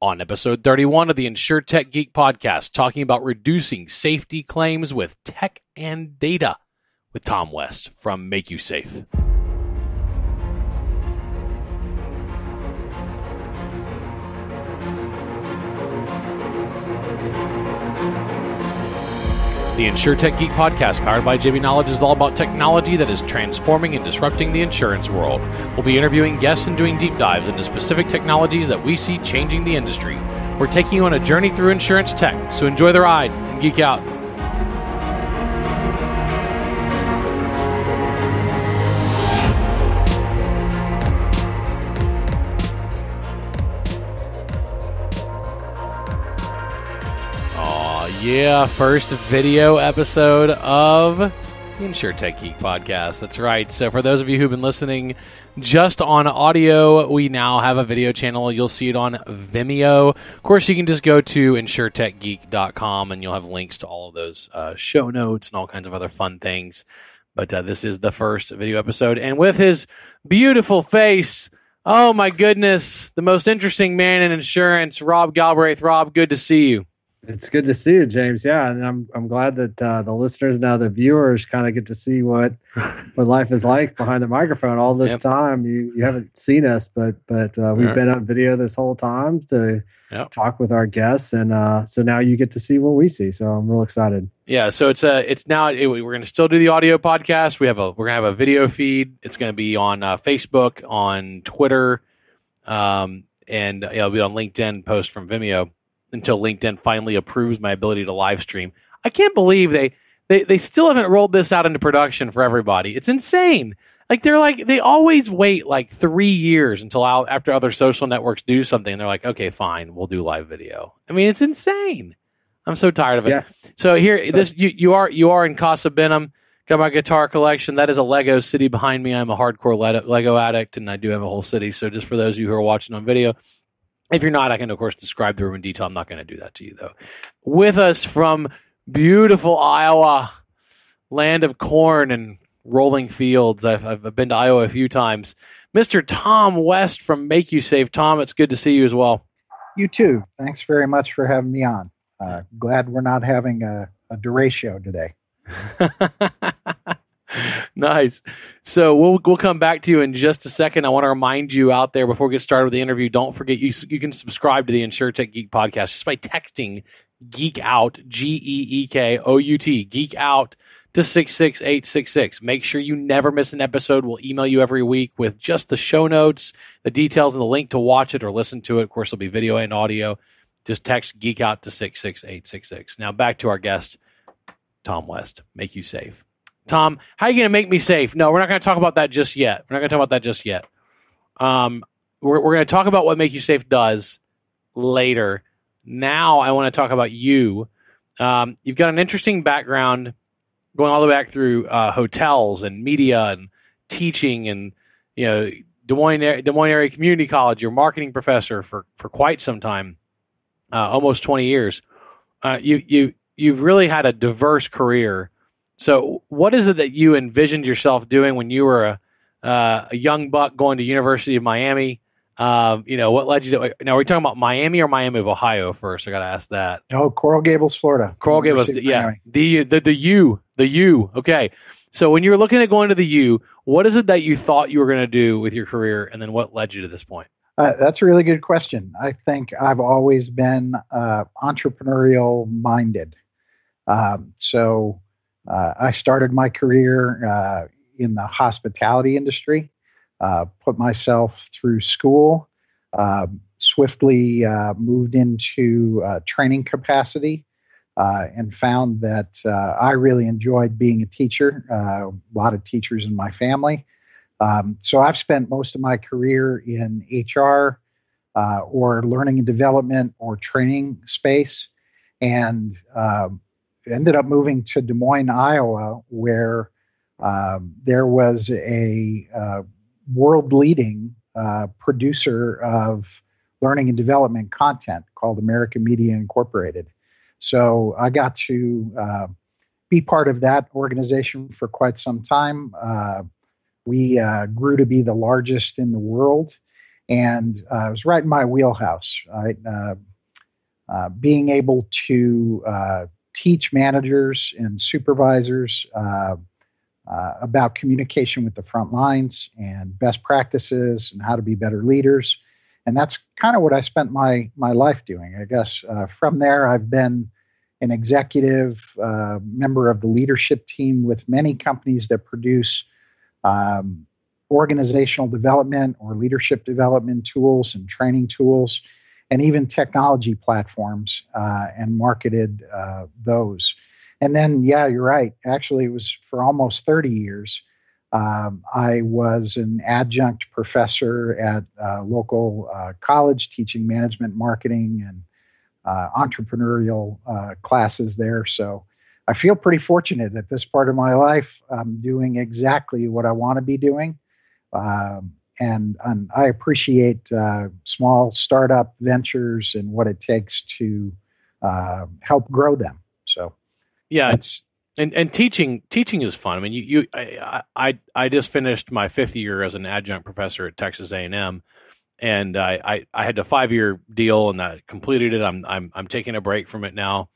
On episode 31 of the InsureTech Geek podcast, talking about reducing safety claims with tech and data with Tom West from MakUSafe. The InsureTech Geek podcast, powered by JB Knowledge, is all about technology that is transforming and disrupting the insurance world. We'll be interviewing guests and doing deep dives into specific technologies that we see changing the industry. We're taking you on a journey through insurance tech, so enjoy the ride and geek out. Yeah, first video episode of the InsureTech Geek podcast. That's right. So, for those of you who've been listening just on audio, we now have a video channel. You'll see it on Vimeo. Of course, you can just go to insuretechgeek.com and you'll have links to all of those uh, show notes and all kinds of other fun things. But uh, this is the first video episode. And with his beautiful face, oh my goodness, the most interesting man in insurance, Rob Galbraith. Rob, good to see you. It's good to see you, James. Yeah, and I'm I'm glad that uh, the listeners now the viewers kind of get to see what what life is like behind the microphone. All this yep. time, you you haven't seen us, but but uh, we've right. been on video this whole time to yep. talk with our guests, and uh, so now you get to see what we see. So I'm real excited. Yeah, so it's a uh, it's now it, we're going to still do the audio podcast. We have a we're going to have a video feed. It's going to be on uh, Facebook, on Twitter, um, and it'll be on LinkedIn. Post from Vimeo until LinkedIn finally approves my ability to live stream. I can't believe they they they still haven't rolled this out into production for everybody. It's insane. Like they're like they always wait like three years until out after other social networks do something. And they're like, okay, fine, we'll do live video. I mean, it's insane. I'm so tired of it. Yeah. So here, this you you are you are in Casa Benham. Got my guitar collection. That is a Lego city behind me. I'm a hardcore Lego addict, and I do have a whole city. So just for those of you who are watching on video, if you're not, I can, of course, describe the room in detail. I'm not going to do that to you, though. With us from beautiful Iowa, land of corn and rolling fields. I've, I've been to Iowa a few times. Mr. Tom West from MakUSafe. Tom, it's good to see you as well. You too. Thanks very much for having me on. Uh, glad we're not having a, a derecho today. nice. So we'll we'll come back to you in just a second. I want to remind you out there before we get started with the interview. Don't forget you you can subscribe to the InsureTech Geek podcast just by texting Geek Out G E E K O U T Geek Out to six six eight six six. Make sure you never miss an episode. We'll email you every week with just the show notes, the details, and the link to watch it or listen to it. Of course, it'll be video and audio. Just text Geek Out to six six eight six six. Now back to our guest, Tom West. MakUSafe. Tom, how are you going to make me safe? No, we're not going to talk about that just yet. We're not going to talk about that just yet. Um, we're, we're going to talk about what MakUSafe does later. Now, I want to talk about you. Um, you've got an interesting background going all the way back through uh, hotels and media and teaching and you know Des Moines Des Moines area community college. You're marketing professor for for quite some time, uh, almost 20 years. Uh, you you you've really had a diverse career so, what is it that you envisioned yourself doing when you were a, uh, a young buck going to University of Miami? Um, you know, what led you to? Now, are we talking about Miami or Miami of Ohio first? I got to ask that. Oh, Coral Gables, Florida. Coral Gables, yeah. The, the the U, the U. Okay. So, when you were looking at going to the U, what is it that you thought you were going to do with your career, and then what led you to this point? Uh, that's a really good question. I think I've always been uh, entrepreneurial minded. Um, so uh, I started my career uh, in the hospitality industry, uh, put myself through school, um, swiftly uh, moved into uh, training capacity, uh, and found that I really enjoyed being a teacher. a lot of teachers in my family. Um, so I've spent most of my career in HR or learning and development or training space. And um, ended up moving to Des Moines, Iowa, where um, there was a uh, world leading uh, producer of learning and development content called American Media Incorporated. So I got to uh, be part of that organization for quite some time. Uh, we uh, grew to be the largest in the world. and uh, it was right in my wheelhouse. Right, uh, being able to teach managers and supervisors uh, uh, about communication with the front lines and best practices and how to be better leaders. And that's kind of what I spent my my life doing. I guess from there, I've been an executive member of the leadership team with many companies that produce um, organizational development or leadership development tools and training tools, and even technology platforms, uh, and marketed uh, those. And then, yeah, you're right. Actually, it was for almost 30 years. Um, I was an adjunct professor at a local uh, college teaching management, marketing, and uh, entrepreneurial uh, classes there. So I feel pretty fortunate at this part of my life. I'm doing exactly what I want to be doing. Um, and, and, I appreciate uh, small startup ventures and what it takes to uh, help grow them. So, yeah, it's and and teaching teaching is fun. I mean, you you I I, I just finished my fifth year as an adjunct professor at Texas A and M, and I, I I had a five year deal and I completed it. I'm I'm I'm taking a break from it now.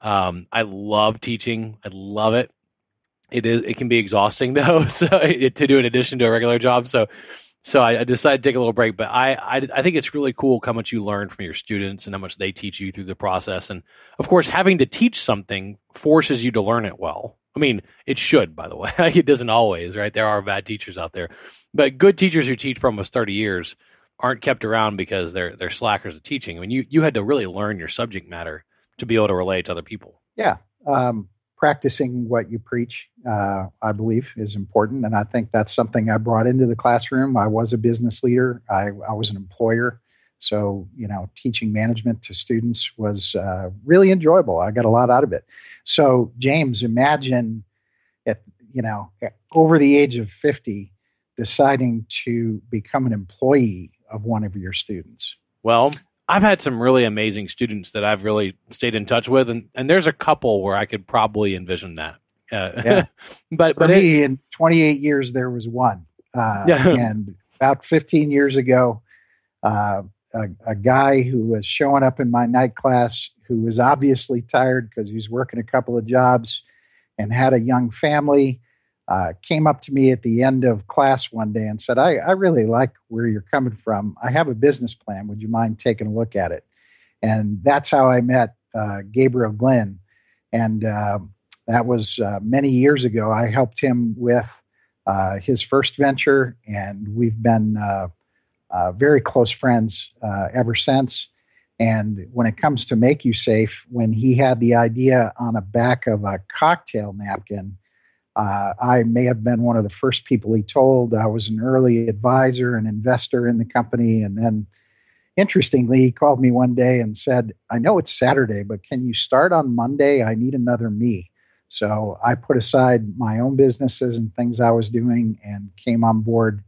Um, I love teaching. I love it it is it can be exhausting though so it, to do in addition to a regular job so so I, I, decided to take a little break but I, I, I think it's really cool how much you learn from your students and how much they teach you through the process. And of course having to teach something forces you to learn it well. I mean it should by the way. It doesn't always right? There are bad teachers out there. But good teachers who teach for almost 30 years aren't kept around because they're they're slackers at teaching. I mean you you had to really learn your subject matter to be able to relate to other people. Yeah. Um, practicing what you preach, uh, I believe, is important. And I think that's something I brought into the classroom. I was a business leader, I, I was an employer. So, you know, teaching management to students was uh, really enjoyable. I got a lot out of it. So, James, imagine at, you know, over the age of 50, deciding to become an employee of one of your students. Well, I've had some really amazing students that I've really stayed in touch with, and, and there's a couple where I could probably envision that. Uh, yeah. but For but me, it, in 28 years, there was one. Uh, yeah. And about 15 years ago, uh, a, a, guy who was showing up in my night class who was obviously tired because he was working a couple of jobs and had a young family uh, came up to me at the end of class one day and said, I, I really like where you're coming from. I have a business plan. Would you mind taking a look at it? And that's how I met uh, Gabriel Glynn. And uh, that was uh, many years ago. I helped him with uh, his first venture, and we've been uh, very close friends ever since. And when it comes to MakUSafe, when he had the idea on the back of a cocktail napkin, uh, I may have been one of the first people he told. I was an early advisor and investor in the company. And then, interestingly, he called me one day and said, I know it's Saturday, but can you start on Monday? I need another me. So I put aside my own businesses and things I was doing and came on board,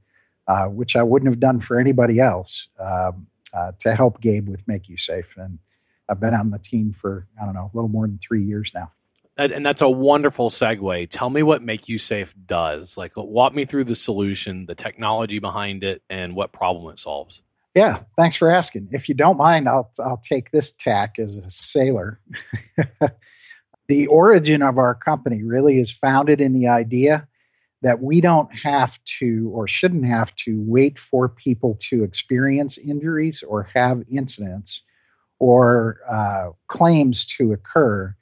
uh, which I wouldn't have done for anybody else, um, uh, to help Gabe with MakUSafe. And I've been on the team for, I don't know, a little more than three years now and that's a wonderful segue. Tell me what MakUSafe does. Like, walk me through the solution, the technology behind it, and what problem it solves. Yeah, thanks for asking. If you don't mind, I'll I'll take this tack as a sailor. the origin of our company really is founded in the idea that we don't have to or shouldn't have to wait for people to experience injuries or have incidents or uh, claims to occur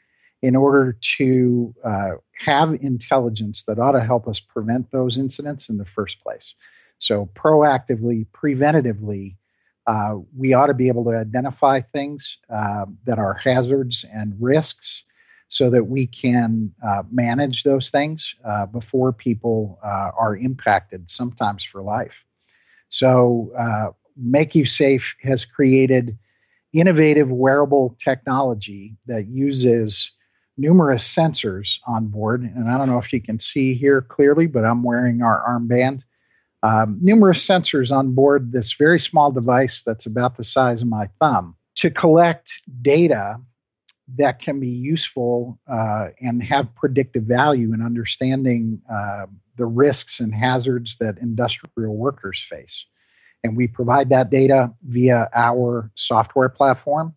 in order to uh, have intelligence that ought to help us prevent those incidents in the first place. So, proactively, preventatively, uh, we ought to be able to identify things uh, that are hazards and risks so that we can uh, manage those things uh, before people uh, are impacted, sometimes for life. So, MakUSafe has created innovative wearable technology that uses numerous sensors on board. And I don't know if you can see here clearly, but I'm wearing our armband. Um, numerous sensors on board this very small device that's about the size of my thumb to collect data that can be useful uh, and have predictive value in understanding uh, the risks and hazards that industrial workers face. And we provide that data via our software platform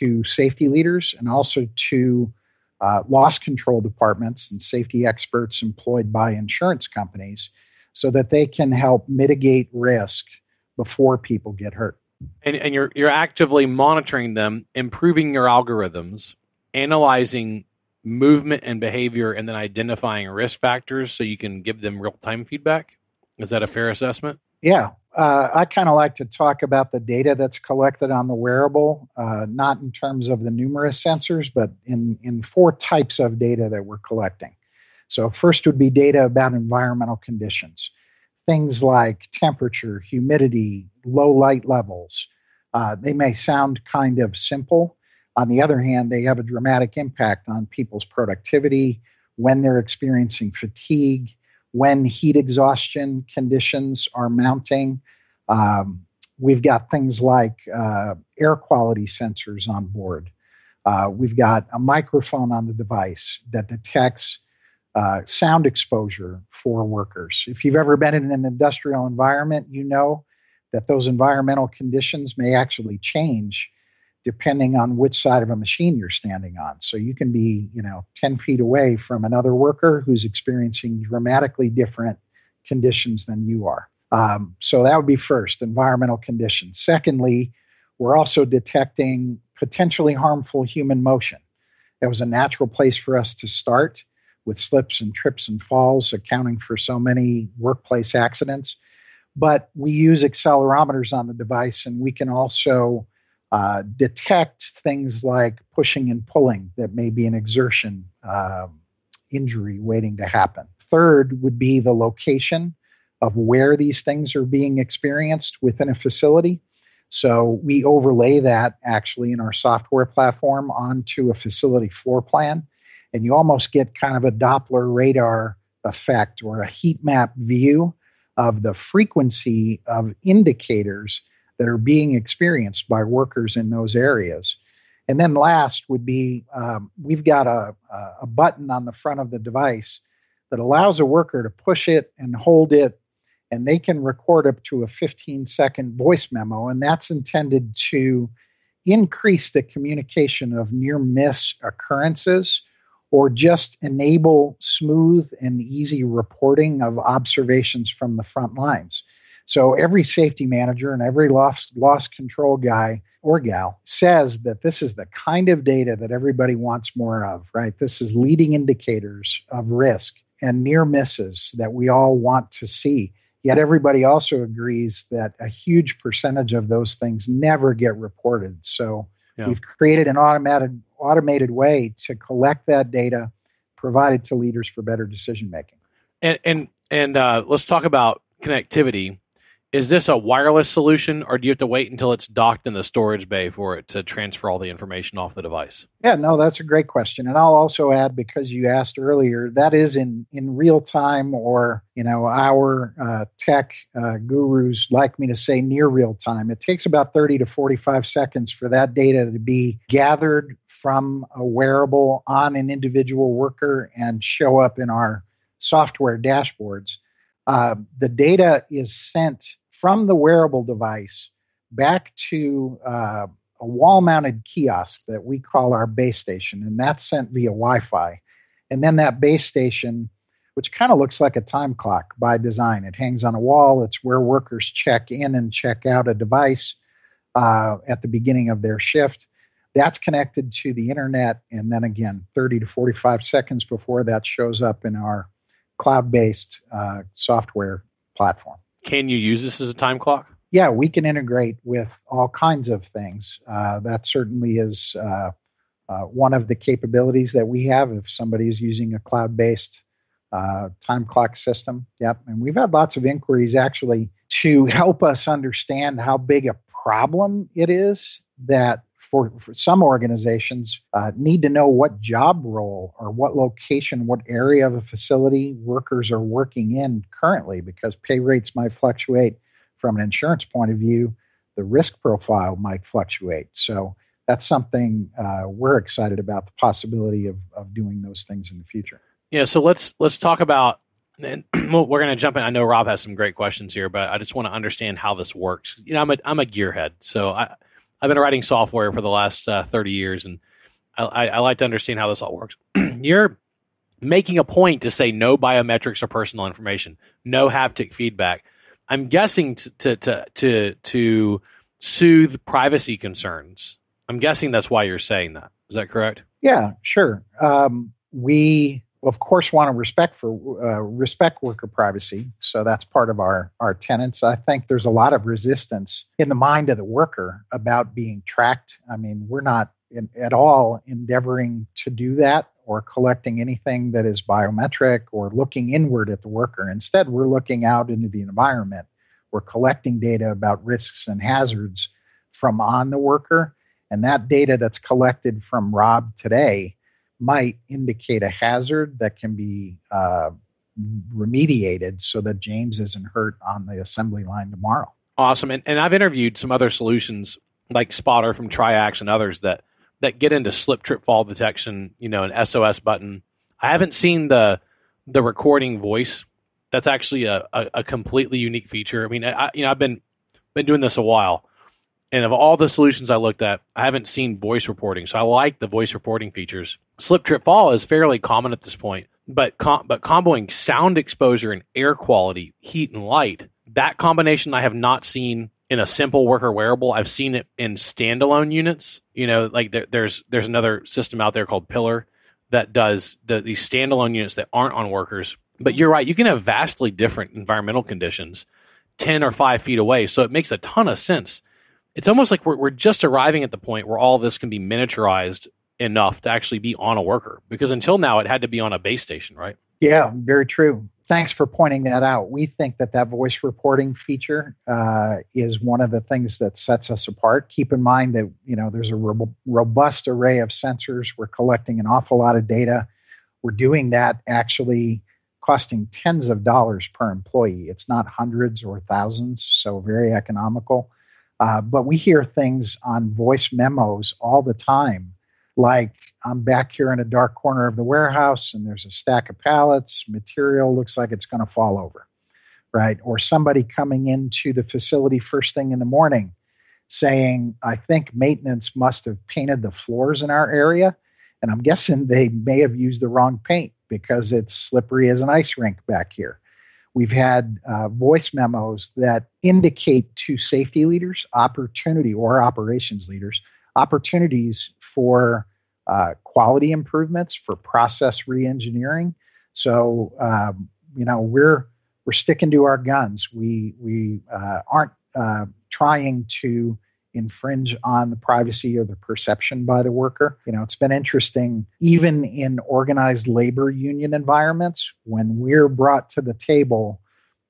to safety leaders and also to uh, loss control departments and safety experts employed by insurance companies so that they can help mitigate risk before people get hurt. And, and you're you're actively monitoring them, improving your algorithms, analyzing movement and behavior, and then identifying risk factors so you can give them real time feedback. Is that a fair assessment? Yeah, uh, I kind of like to talk about the data that's collected on the wearable, uh, not in terms of the numerous sensors, but in, in four types of data that we're collecting. So, first would be data about environmental conditions, things like temperature, humidity, low light levels. Uh, they may sound kind of simple. On the other hand, they have a dramatic impact on people's productivity, when they're experiencing fatigue, when heat exhaustion conditions are mounting. Um, we've got things like uh, air quality sensors on board. Uh, we've got a microphone on the device that detects uh, sound exposure for workers. If you've ever been in an industrial environment, you know that those environmental conditions may actually change depending on which side of a machine you're standing on. So you can be, you know, 10 feet away from another worker who's experiencing dramatically different conditions than you are. Um, so that would be first, environmental conditions. Secondly, we're also detecting potentially harmful human motion. That was a natural place for us to start with slips and trips and falls, accounting for so many workplace accidents. But we use accelerometers on the device, and we can also uh, detect things like pushing and pulling that may be an exertion uh, injury waiting to happen. Third would be the location of where these things are being experienced within a facility. So we overlay that actually in our software platform onto a facility floor plan, and you almost get kind of a Doppler radar effect or a heat map view of the frequency of indicators that are being experienced by workers in those areas. And then last would be um, we've got a, a button on the front of the device that allows a worker to push it and hold it, and they can record up to a 15 second voice memo. And that's intended to increase the communication of near miss occurrences or just enable smooth and easy reporting of observations from the front lines. So every safety manager and every loss, loss control guy or gal says that this is the kind of data that everybody wants more of, right? This is leading indicators of risk and near misses that we all want to see. Yet everybody also agrees that a huge percentage of those things never get reported. So yeah. we've created an automated automated way to collect that data, provide it to leaders for better decision making. And and and uh, let's talk about connectivity is this a wireless solution or do you have to wait until it's docked in the storage bay for it to transfer all the information off the device? Yeah no that's a great question. And i'll also add because you asked earlier that is in in real time or you know our uh, tech uh, gurus like me to say near real time. It takes about 30 to 45 seconds for that data to be gathered from a wearable on an individual worker and show up in our software dashboards uh, the data is sent from the wearable device back to uh, a wall mounted kiosk that we call our base station, and that's sent via Wi Fi. And then that base station, which kind of looks like a time clock by design, it hangs on a wall. It's where workers check in and check out a device uh, at the beginning of their shift. That's connected to the internet, and then again, 30 to 45 seconds before that shows up in our cloud based uh, software platform. Can you use this as a time clock? Yeah, we can integrate with all kinds of things. Uh, that certainly is uh, uh one of the capabilities that we have if somebody is using a cloud based uh, time clock system. Yep. And we've had lots of inquiries actually to help us understand how big a problem it is that for, for some organizations uh, need to know what job role or what location, what area of a facility workers are working in currently, because pay rates might fluctuate from an insurance point of view. The risk profile might fluctuate. So that's something uh, we're excited about the possibility of, of doing those things in the future. Yeah. So let's let's talk about And we're going to jump in. I know Rob has some great questions here, but I just want to understand how this works. You know, I'm a I'm a gearhead, so I I've been writing software for the last uh, 30 years, and I, I, like to understand how this all works. You're making a point to say no biometrics or personal information, no haptic feedback. I'm guessing to to to to, to soothe privacy concerns. I'm guessing that's why you're saying that. Is that correct? Yeah, sure. Um, we of course want to respect for uh, respect worker privacy. So that's part of our our tenants i think there's a lot of resistance in the mind of the worker about being tracked. I mean we're not in, at all endeavoring to do that or collecting anything that is biometric or looking inward at the worker. Instead we're looking out into the environment. We're collecting data about risks and hazards from on the worker. And that data that's collected from rob today might indicate a hazard that can be uh, remediated so that James isn't hurt on the assembly line tomorrow. Awesome. And, and I've interviewed some other solutions like Spot-r from Triax and others that, that get into slip trip fall detection, you know, an SOS button. I haven't seen the the recording voice. That's actually a, a, a completely unique feature. I mean, I, you know, I've been been doing this a while, and of all the solutions I looked at, I haven't seen voice reporting. So I like the voice reporting features. Slip trip fall is fairly common at this point but com- but comboing sound exposure and air quality heat and light that combination i have not seen in a simple worker wearable. I've seen it in standalone units. You know like there, there's there's another system out there called pillar that does the, these standalone units that aren't on workers. But you're right you can have vastly different environmental conditions 10 or 5 feet away so it makes a ton of sense it's almost like we're, we're just arriving at the point where all this can be miniaturized enough to actually be on a worker because until now it had to be on a base station, right? Yeah, very true. Thanks for pointing that out. We think that that voice reporting feature uh, is one of the things that sets us apart. Keep in mind that you know there's a ro- robust array of sensors. We're collecting an awful lot of data. We're doing that actually costing tens of dollars per employee. It's not hundreds or thousands, so very economical. Uh, but we hear things on voice memos all the time like I'm back here in a dark corner of the warehouse and there's a stack of pallets, material looks like it's going to fall over, right? Or somebody coming into the facility first thing in the morning saying, I think maintenance must have painted the floors in our area. And I'm guessing they may have used the wrong paint because it's slippery as an ice rink back here. We've had uh, voice memos that indicate to safety leaders opportunity or operations leaders opportunities for uh, quality improvements, for process reengineering. So um, you know we're we're sticking to our guns. We we uh, aren't uh, trying to infringe on the privacy or the perception by the worker. You know, it's been interesting, even in organized labor union environments, when we're brought to the table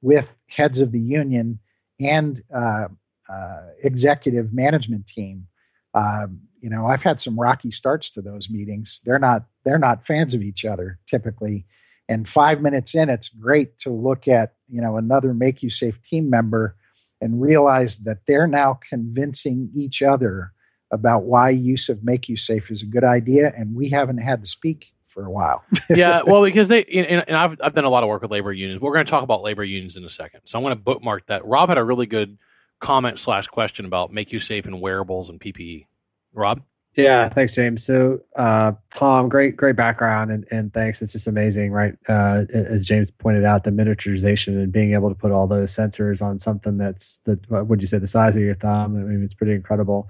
with heads of the union and uh, uh, executive management team. Um, you know i've had some rocky starts to those meetings they're not they're not fans of each other typically and five minutes in it's great to look at you know another MakUSafe team member and realize that they're now convincing each other about why use of MakUSafe is a good idea and we haven't had to speak for a while. Yeah well because they and, and I've, I've done a lot of work with labor unions. We're going to talk about labor unions in a second. So i'm going to bookmark that. Rob had a really good comment slash question about MakUSafe in wearables and ppe Rob? Yeah, thanks, James. So, uh, Tom, great, great background, and, and thanks. It's just amazing, right? Uh, as James pointed out, the miniaturization and being able to put all those sensors on something that's the what would you say the size of your thumb? I mean, it's pretty incredible.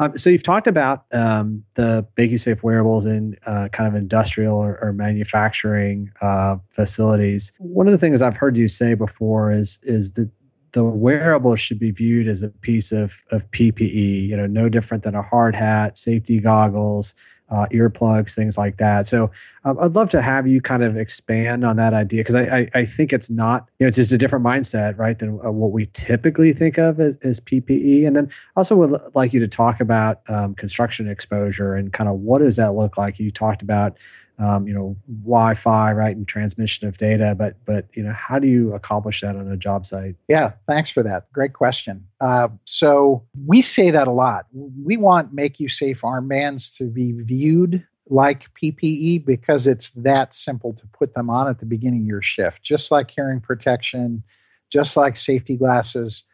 Um, so you've talked about um, the safe wearables in uh, kind of industrial or, or manufacturing uh, facilities. One of the things I've heard you say before is is that the wearable should be viewed as a piece of, of PPE, you know, no different than a hard hat, safety goggles, uh, earplugs, things like that. So um, I'd love to have you kind of expand on that idea because I, I, I, think it's not, you know, it's just a different mindset, right, than uh, what we typically think of as, as, PPE. And then also would like you to talk about um, construction exposure and kind of what does that look like? You talked about um, you know, Wi-Fi, right, and transmission of data. But but you know, how do you accomplish that on a job site? Yeah, thanks for that. Great question. Uh, so we say that a lot. We want MakUSafe armbands to be viewed like PPE because it's that simple to put them on at the beginning of your shift, just like hearing protection, just like safety glasses.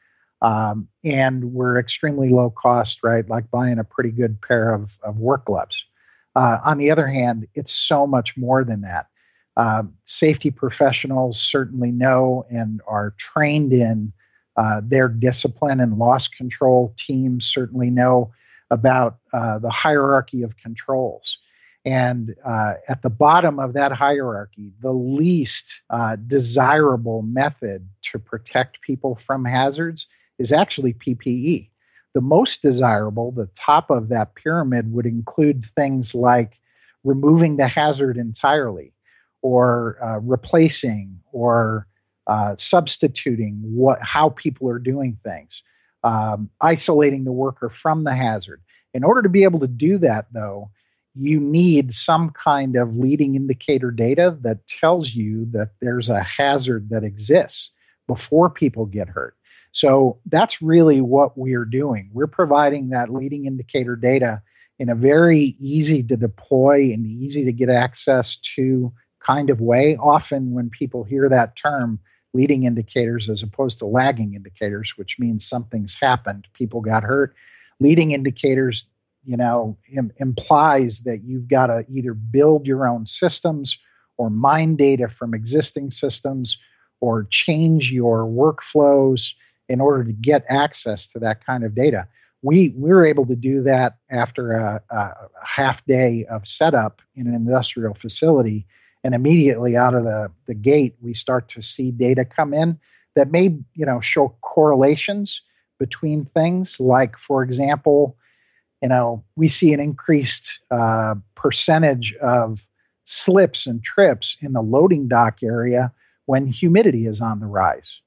Um, and we're extremely low cost, right? Like buying a pretty good pair of, of work gloves. Uh, on the other hand, it's so much more than that. Um, safety professionals certainly know and are trained in uh, their discipline and loss control teams certainly know about uh, the hierarchy of controls. And uh, at the bottom of that hierarchy, the least uh, desirable method to protect people from hazards is actually PPE. The most desirable, the top of that pyramid, would include things like removing the hazard entirely, or uh, replacing, or uh, substituting what how people are doing things, um, isolating the worker from the hazard. In order to be able to do that, though, you need some kind of leading indicator data that tells you that there's a hazard that exists before people get hurt. So that's really what we're doing. We're providing that leading indicator data in a very easy to deploy and easy to get access to kind of way. Often, when people hear that term, leading indicators as opposed to lagging indicators, which means something's happened, people got hurt. Leading indicators you know, Im- implies that you've got to either build your own systems or mine data from existing systems or change your workflows in order to get access to that kind of data. We, we were able to do that after a, a half day of setup in an industrial facility. And immediately out of the, the gate, we start to see data come in that may you know show correlations between things like for example you know, we see an increased uh, percentage of slips and trips in the loading dock area when humidity is on the rise.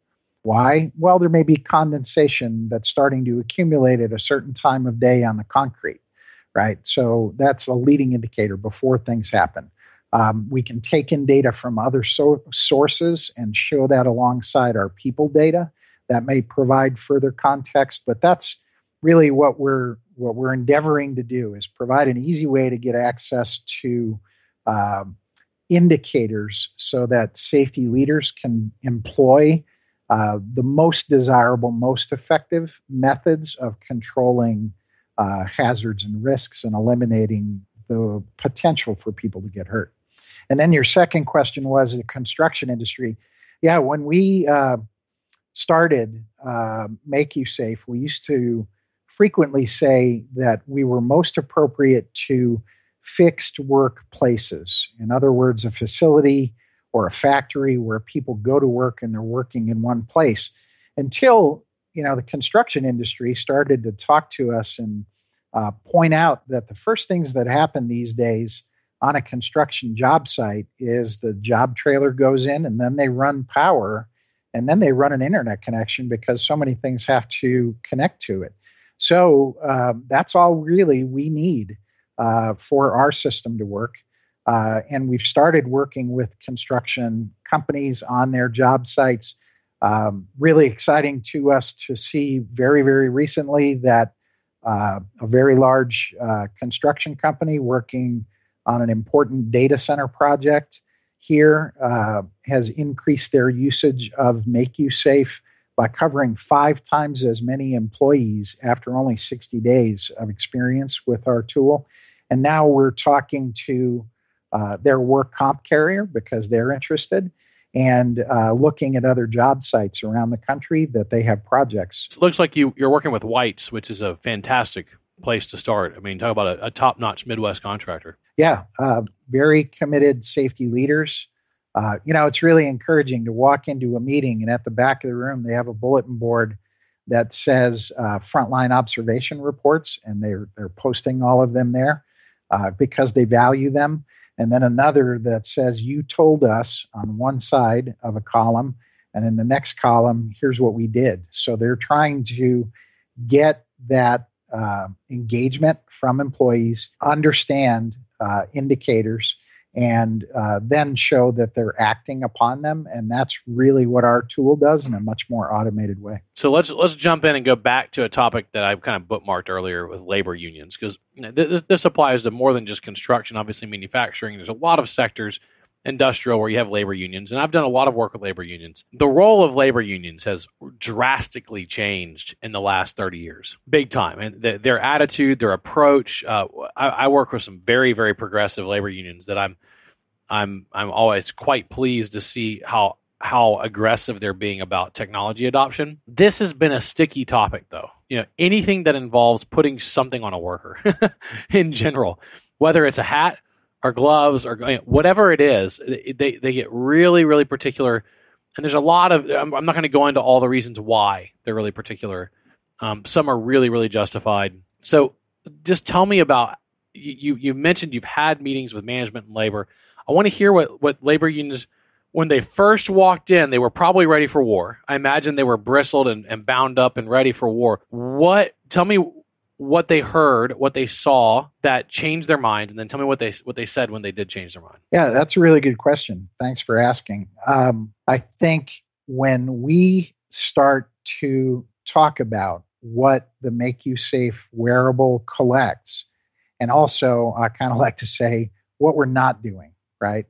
Why? Well, there may be condensation that's starting to accumulate at a certain time of day on the concrete, right? So that's a leading indicator before things happen. Um, we can take in data from other so- sources and show that alongside our people data. That may provide further context, but that's really what we're what we're endeavoring to do is provide an easy way to get access to um, indicators so that safety leaders can employ uh, the most desirable, most effective methods of controlling uh, hazards and risks and eliminating the potential for people to get hurt. And then your second question was the construction industry. Yeah, when we uh, started uh, MakUSafe, we used to frequently say that we were most appropriate to fixed workplaces. In other words, a facility or a factory where people go to work and they're working in one place until you know the construction industry started to talk to us and uh, point out that the first things that happen these days on a construction job site is the job trailer goes in and then they run power and then they run an internet connection because so many things have to connect to it so um, that's all really we need uh, for our system to work. Uh, and we've started working with construction companies on their job sites. Um, really exciting to us to see very, very recently that uh, a very large uh, construction company working on an important data center project here uh, has increased their usage of MakUSafe by covering five times as many employees after only 60 days of experience with our tool. And now we're talking to uh, their work comp carrier because they're interested and uh, looking at other job sites around the country that they have projects. It looks like you, you're working with Weitz, which is a fantastic place to start. I mean, talk about a, a top notch Midwest contractor. Yeah, uh, very committed safety leaders. Uh, you know, it's really encouraging to walk into a meeting and at the back of the room they have a bulletin board that says uh, frontline observation reports, and they're they're posting all of them there uh, because they value them. And then another that says you told us on one side of a column, and in the next column, here's what we did. So they're trying to get that uh, engagement from employees, understand uh, indicators and uh, then show that they're acting upon them. And that's really what our tool does in a much more automated way. So let's let's jump in and go back to a topic that i've kind of bookmarked earlier with labor unions because this, this applies to more than just construction. Obviously, manufacturing. There's a lot of sectors industrial where you have labor unions and i've done a lot of work with labor unions. The role of labor unions has drastically changed in the last 30 years big time. And the, their attitude their approach uh, I, I, work with some very very progressive labor unions that i'm i'm i'm always quite pleased to see how how aggressive they're being about technology adoption. This has been a sticky topic though. You know anything that involves putting something on a worker in general whether it's a hat or gloves or whatever it is, they, they get really, really particular. And there's a lot of, I'm, I'm not going to go into all the reasons why they're really particular. Um, some are really, really justified. So just tell me about, you, you mentioned you've had meetings with management and labor. I want to hear what, what labor unions, when they first walked in, they were probably ready for war. I imagine they were bristled and, and bound up and ready for war. What, tell me what they heard, what they saw that changed their minds, and then tell me what they what they said when they did change their mind. Yeah, that's a really good question. Thanks for asking. Um, I think when we start to talk about what the MakUSafe wearable collects, and also I kind of like to say what we're not doing, right?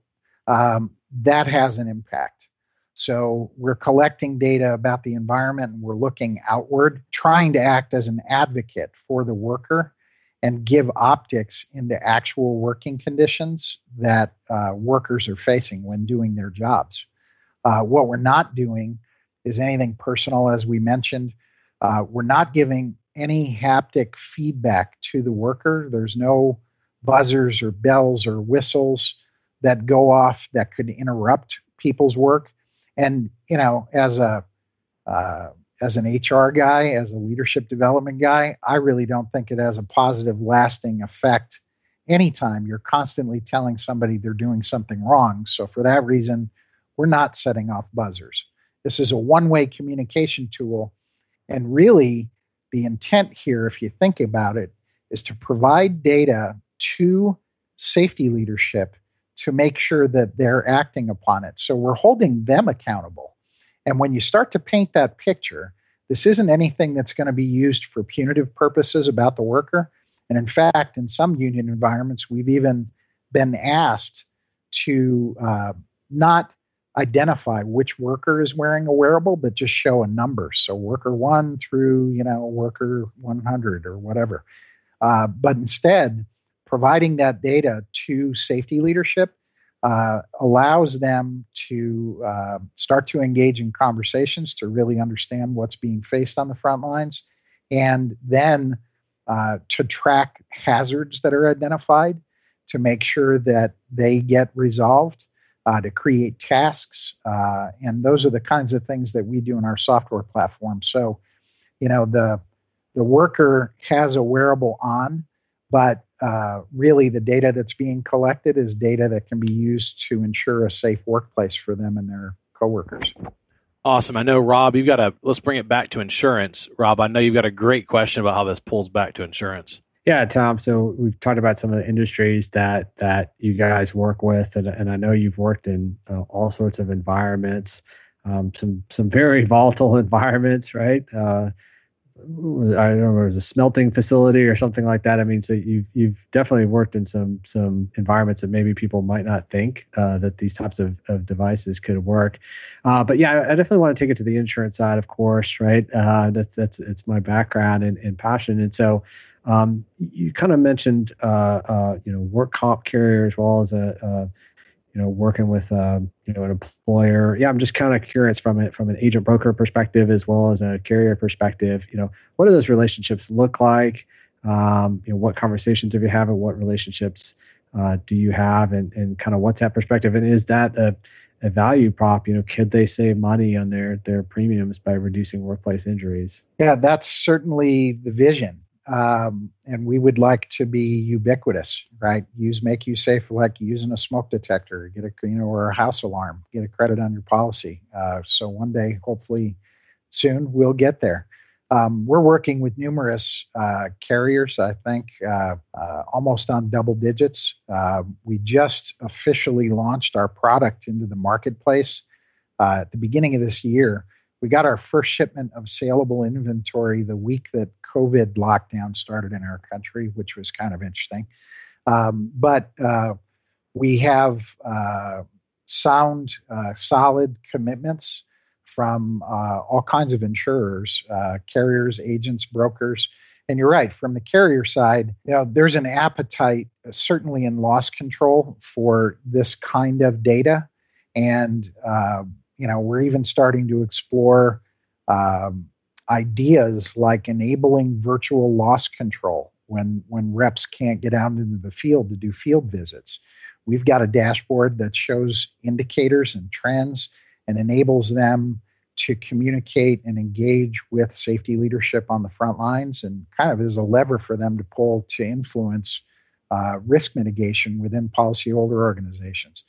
Um, that has an impact. So we're collecting data about the environment and we're looking outward, trying to act as an advocate for the worker and give optics into actual working conditions that uh, workers are facing when doing their jobs. Uh, what we're not doing is anything personal, as we mentioned. Uh, we're not giving any haptic feedback to the worker. There's no buzzers or bells or whistles that go off that could interrupt people's work and you know as a uh, as an hr guy as a leadership development guy i really don't think it has a positive lasting effect anytime you're constantly telling somebody they're doing something wrong. So for that reason we're not setting off buzzers. This is a one-way communication tool. And really the intent here if you think about it is to provide data to safety leadership to make sure that they're acting upon it. So we're holding them accountable. And when you start to paint that picture, this isn't anything that's going to be used for punitive purposes about the worker. And in fact, in some union environments, we've even been asked to uh, not identify which worker is wearing a wearable, but just show a number. So worker one through, you know, worker 100 or whatever. Uh, but instead, providing that data to safety leadership uh, allows them to uh, start to engage in conversations to really understand what's being faced on the front lines and then uh, to track hazards that are identified to make sure that they get resolved uh, to create tasks uh, and those are the kinds of things that we do in our software platform. So you know the the worker has a wearable on but uh, really the data that's being collected is data that can be used to ensure a safe workplace for them and their coworkers. Awesome. I know, Rob, you've got a, let's bring it back to insurance. Rob, I know you've got a great question about how this pulls back to insurance. Yeah, Tom. So we've talked about some of the industries that that you guys work with, and, and I know you've worked in uh, all sorts of environments, um, some some very volatile environments, right? Uh, I don't know, it was a smelting facility or something like that. I mean, so you've you've definitely worked in some some environments that maybe people might not think uh, that these types of, of devices could work. Uh, but yeah, I definitely want to take it to the insurance side, of course, right? Uh, that's that's it's my background and, and passion, and so. Um, you kind of mentioned, uh, uh, you know, work comp carrier as well as a, you know, working with um, you know an employer. Yeah, I'm just kind of curious from it from an agent broker perspective as well as a carrier perspective. You know, what do those relationships look like? Um, you know, what conversations have you had? What relationships uh, do you have? And and kind of what's that perspective? And is that a a value prop? You know, could they save money on their their premiums by reducing workplace injuries? Yeah, that's certainly the vision um, and we would like to be ubiquitous, right? Use MakUSafe like using a smoke detector, get a you know or a house alarm, get a credit on your policy. Uh, so one day, hopefully, soon we'll get there. um, we're working with numerous uh, carriers, I think uh, uh, almost on double digits. Uh, we just officially launched our product into the marketplace uh, at the beginning of this year. We got our first shipment of saleable inventory the week that COVID lockdown started in our country, which was kind of interesting. Um, but uh, we have sound, solid commitments from uh, all kinds of insurers, uh, carriers, agents, brokers. And you're right, from the carrier side, you know, there's an appetite, uh, certainly in loss control, for this kind of data. And, uh, you know, we're even starting to explore um, ideas like enabling virtual loss control when, when reps can't get out into the field to do field visits. We've got a dashboard that shows indicators and trends and enables them to communicate and engage with safety leadership on the front lines and kind of is a lever for them to pull to influence uh, risk mitigation within policyholder organizations.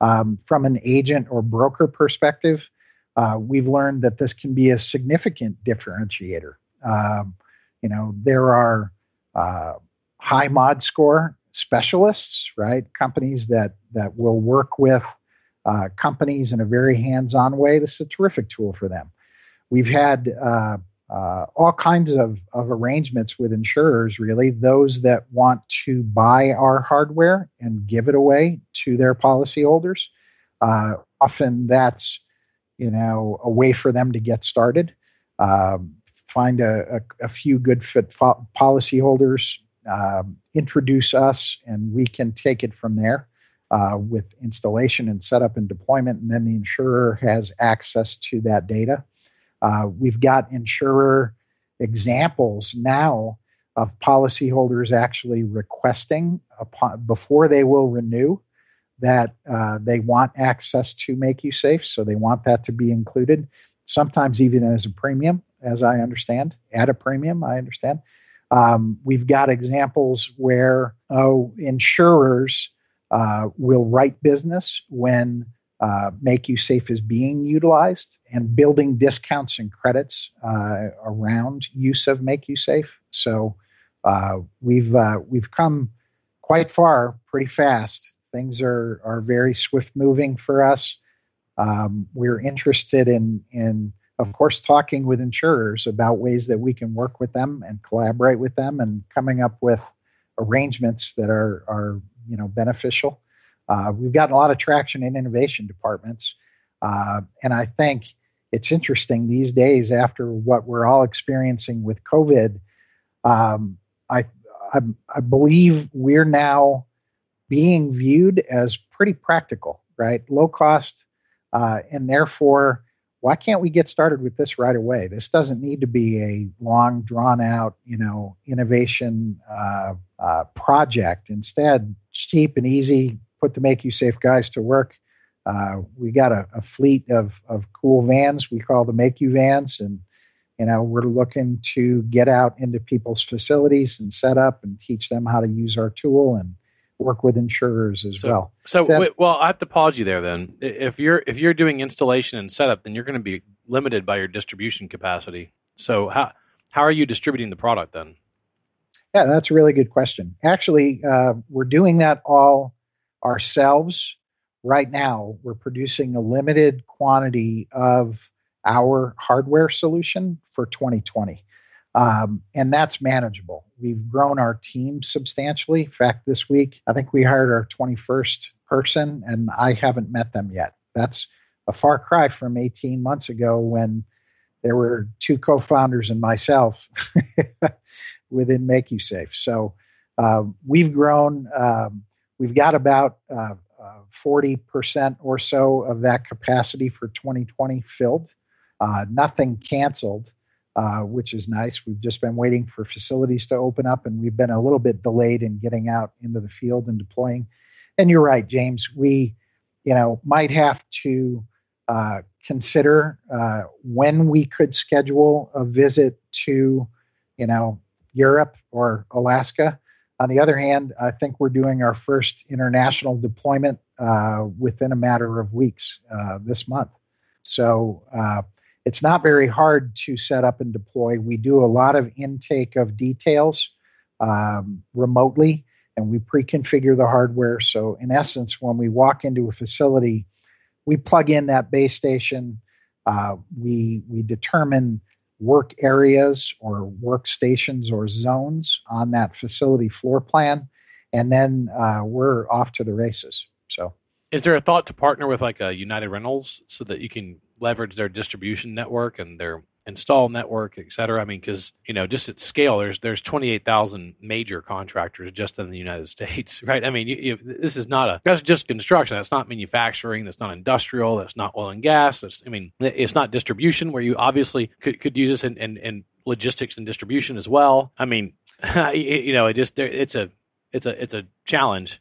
Um, from an agent or broker perspective, uh, we've learned that this can be a significant differentiator. Um, you know, there are uh, high mod score specialists, right? Companies that that will work with uh, companies in a very hands-on way, this is a terrific tool for them. We've had uh, all kinds of, of arrangements with insurers, really, those that want to buy our hardware and give it away to their policyholders. Uh, often that's, you know, a way for them to get started. Um, find a, a, a, few good fit fo- policyholders, um, introduce us, and we can take it from there uh, with installation and setup and deployment, and then the insurer has access to that data. Uh, we've got insurer examples now of policyholders actually requesting upon, before they will renew that uh, they want access to MakUSafe, so they want that to be included. Sometimes even as a premium, as I understand, at a premium, I understand. Um, we've got examples where oh, insurers uh, will write business when uh, MakUSafe is being utilized and building discounts and credits uh, around use of MakUSafe. So uh, we've uh, we've come quite far pretty fast. Things are are very swift moving for us. Um, we're interested in in of course talking with insurers about ways that we can work with them and collaborate with them and coming up with arrangements that are are you know beneficial. Uh, we've got a lot of traction in innovation departments, uh, and I think it's interesting these days after what we're all experiencing with COVID. Um, I, I, I believe we're now being viewed as pretty practical, right? Low cost, uh, and therefore why can't we get started with this right away? This doesn't need to be a long, drawn out, you know, innovation uh, uh, project. Instead, cheap and easy. Put the MakUSafe guys to work. Uh, we got a, a, fleet of of cool vans. We call the Make You vans, and you know we're looking to get out into people's facilities and set up and teach them how to use our tool and work with insurers as so, well. So, wait, well, I have to pause you there. Then, if you're if you're doing installation and setup, then you're going to be limited by your distribution capacity. So, how how are you distributing the product then? Yeah, that's a really good question. Actually, uh, we're doing that all ourselves right now. We're producing a limited quantity of our hardware solution for 2020. Um, and that's manageable. We've grown our team substantially. In fact, this week, I think we hired our 21st person, and I haven't met them yet. That's a far cry from 18 months ago when there were two co founders and myself within MakUSafe. So uh, we've grown. Um, we've got about uh, uh, 40% or so of that capacity for 2020 filled, uh, nothing canceled uh, which is nice. We've just been waiting for facilities to open up, and we've been a little bit delayed in getting out into the field and deploying. And you're right, James. We, you know, might have to uh, consider uh, when we could schedule a visit to, you know, Europe or Alaska. On the other hand, I think we're doing our first international deployment uh, within a matter of weeks uh, this month. So uh, it's not very hard to set up and deploy. We do a lot of intake of details um, remotely, and we pre-configure the hardware. So in essence, when we walk into a facility, we plug in that base station. Uh, we we determine work areas or workstations or zones on that facility floor plan, and then uh, we're off to the races. So, is there a thought to partner with like a United Rentals so that you can leverage their distribution network and their install network, et cetera? I mean, because you know, just at scale, there's there's 28,000 major contractors just in the United States, right? I mean, you, you, this is not a that's just construction. That's not manufacturing. That's not industrial. That's not oil and gas. That's I mean, it's not distribution where you obviously could could use this in, in, in logistics and distribution as well. I mean, you know, it just it's a it's a it's a challenge.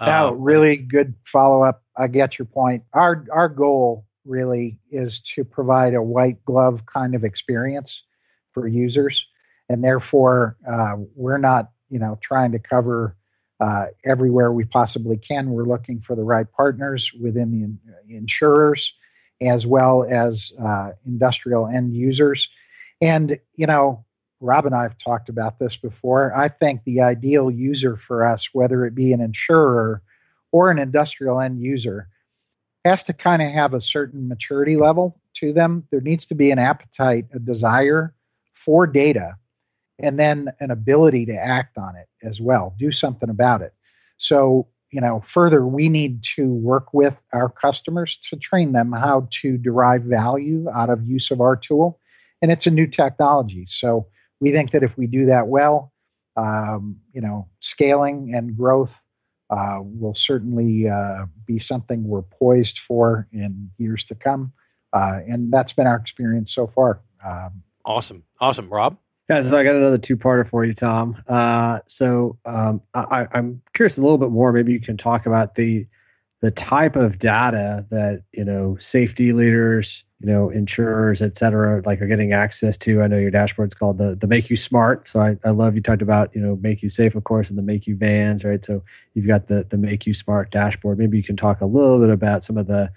Now, um, really good follow up. I get your point. Our our goal really is to provide a white glove kind of experience for users, and therefore uh, we're not you know trying to cover uh, everywhere we possibly can. We're looking for the right partners within the in- insurers as well as uh, industrial end users, and you know Rob and I have talked about this before. I think the ideal user for us, whether it be an insurer or an industrial end user, has to kind of have a certain maturity level to them. There needs to be an appetite, a desire for data, and then an ability to act on it as well, do something about it. So, you know, further, we need to work with our customers to train them how to derive value out of use of our tool. And it's a new technology. So, we think that if we do that well, um, you know, scaling and growth uh, will certainly uh, be something we're poised for in years to come. Uh, and that's been our experience so far. Um, awesome. Awesome. Rob? Yeah, so I got another two-parter for you, Tom. Uh, so um, I, I'm curious a little bit more. Maybe you can talk about the the type of data that you know safety leaders you know insurers et cetera like are getting access to. I know your dashboard's called the the make you smart. So i, I love you talked about you know MakUSafe of course and the make you vans right? So you've got the the make you smart dashboard. Maybe you can talk a little bit about some of the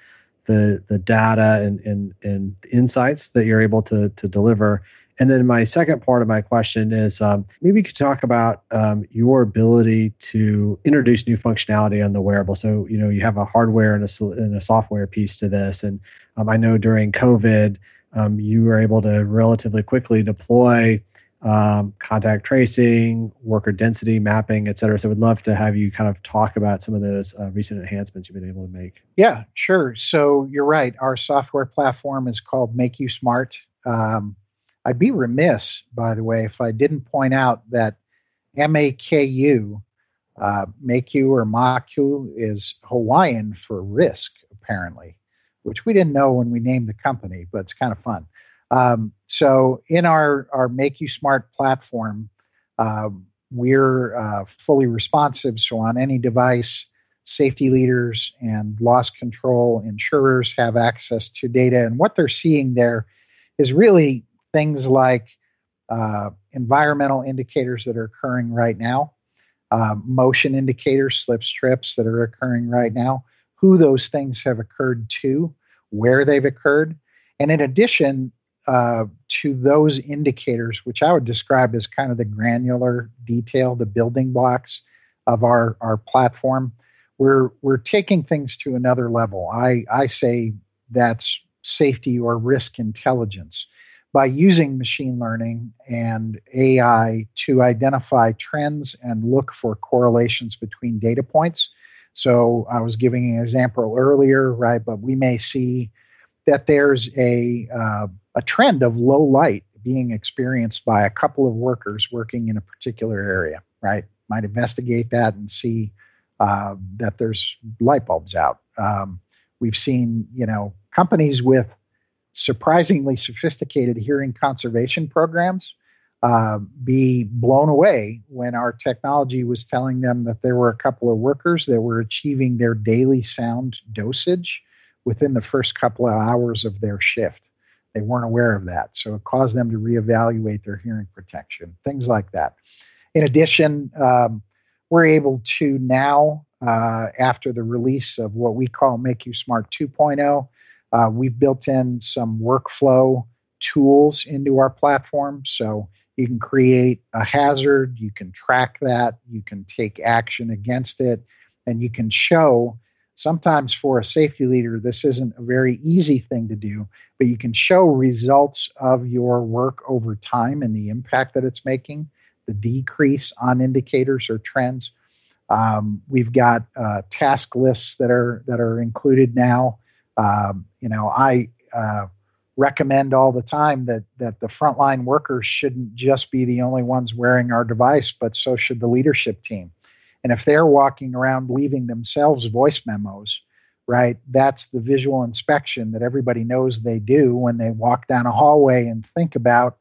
the the data and and, and insights that you're able to to deliver and then my second part of my question is um, maybe you could talk about um, your ability to introduce new functionality on the wearable. So you know you have a hardware and a, and a software piece to this, and um, I know during COVID um, you were able to relatively quickly deploy um, contact tracing, worker density mapping, et cetera. So we'd love to have you kind of talk about some of those uh, recent enhancements you've been able to make. Yeah, sure. So you're right. Our software platform is called Make You Smart. Um, I'd be remiss, by the way, if I didn't point out that MAKU, uh, MAKU or MAKU, is Hawaiian for risk, apparently, which we didn't know when we named the company, but it's kind of fun. Um, so, in our, our Make You Smart platform, uh, we're uh, fully responsive. So, on any device, safety leaders and loss control insurers have access to data. And what they're seeing there is really things like uh, environmental indicators that are occurring right now, uh, motion indicators, slip strips that are occurring right now, who those things have occurred to, where they've occurred. And in addition uh, to those indicators, which I would describe as kind of the granular detail, the building blocks of our, our platform, we're, we're taking things to another level. I, I say that's safety or risk intelligence by using machine learning and AI to identify trends and look for correlations between data points. So I was giving an example earlier, right? But we may see that there's a uh, a trend of low light being experienced by a couple of workers working in a particular area, right? Might investigate that and see uh, that there's light bulbs out. Um, we've seen, you know, companies with surprisingly sophisticated hearing conservation programs uh, be blown away when our technology was telling them that there were a couple of workers that were achieving their daily sound dosage within the first couple of hours of their shift. They weren't aware of that. So it caused them to reevaluate their hearing protection, things like that. In addition, um, we're able to now, uh, after the release of what we call Make You Smart 2.0, Uh, we've built in some workflow tools into our platform. So you can create a hazard, you can track that, you can take action against it, and you can show. Sometimes for a safety leader, this isn't a very easy thing to do, but you can show results of your work over time and the impact that it's making, the decrease on indicators or trends. Um, we've got uh, task lists that are that are included now. Um, you know, I uh, recommend all the time that that the frontline workers shouldn't just be the only ones wearing our device, but so should the leadership team. And if they're walking around leaving themselves voice memos, right, that's the visual inspection that everybody knows they do when they walk down a hallway and think about,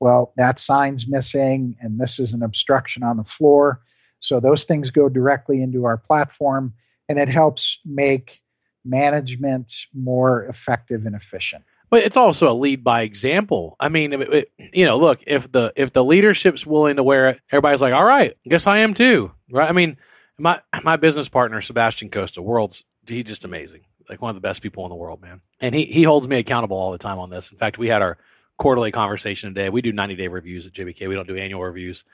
well, that sign's missing and this is an obstruction on the floor. So those things go directly into our platform and it helps make management more effective and efficient but it's also a lead by example. I mean, it, it, you know, look if the if the leadership's willing to wear it, everybody's like, all right, guess I am too, right? I mean, my my business partner Sebastian Costa, world's he's just amazing, like one of the best people in the world, man. And he he holds me accountable all the time on this. In fact, we had our quarterly conversation today. We do ninety day reviews at JBK. We don't do annual reviews.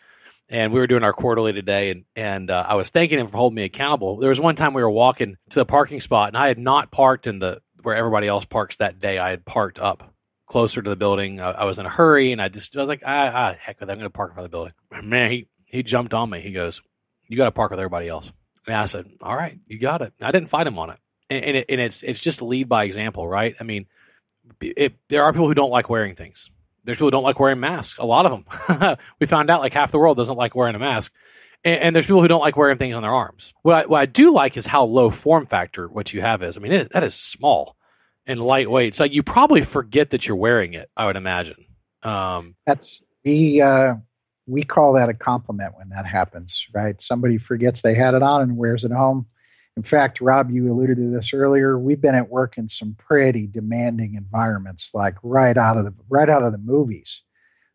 And we were doing our quarterly today, and and uh, I was thanking him for holding me accountable. There was one time we were walking to the parking spot, and I had not parked in the where everybody else parks that day, I had parked up closer to the building. I, I was in a hurry, and I just I was like, ah, ah heck with it, I'm going to park in front of the building. Man, he he jumped on me. He goes, "You got to park with everybody else." And I said, "All right, you got it." I didn't fight him on it, and, and, it, and it's it's just lead by example, right? I mean, it, there are people who don't like wearing things. There's people who don't like wearing masks. A lot of them. we found out like half the world doesn't like wearing a mask. And, and, there's people who don't like wearing things on their arms. What I, what I do like is how low form factor what you have is. I mean, it, that is small and lightweight. So you probably forget that you're wearing it. I would imagine. Um, That's we uh, we call that a compliment when that happens, right? Somebody forgets they had it on and wears it home. In fact, Rob, you alluded to this earlier. We've been at work in some pretty demanding environments, like right out of the right out of the movies.